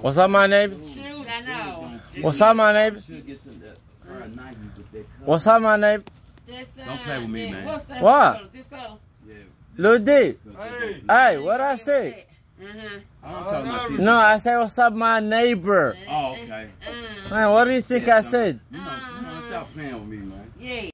What's up, my neighbor? Shoot, I know. What's up, my neighbor? Uh, what's up, my neighbor? Don't play with me, man. What? Yeah. Lil D. Hey. Hey, what I say? Uh-huh. I. No, I said, what's up, my neighbor? Oh, okay. Man, what do you think I said? You know, you know, stop playing with me, man. yeah.